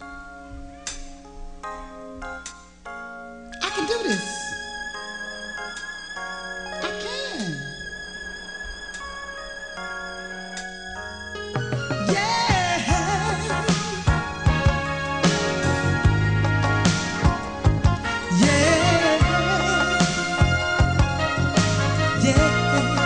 I can do this. I can. Yeah. Yeah. Yeah.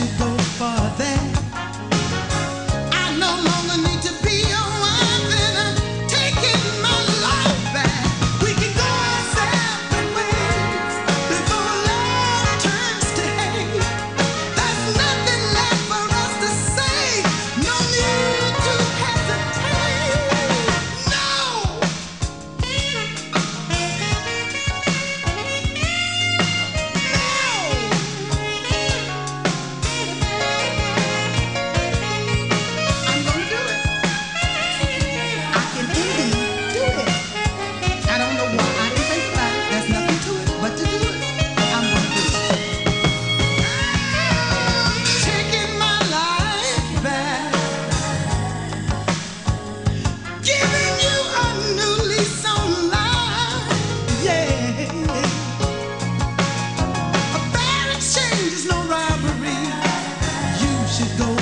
she goes. should go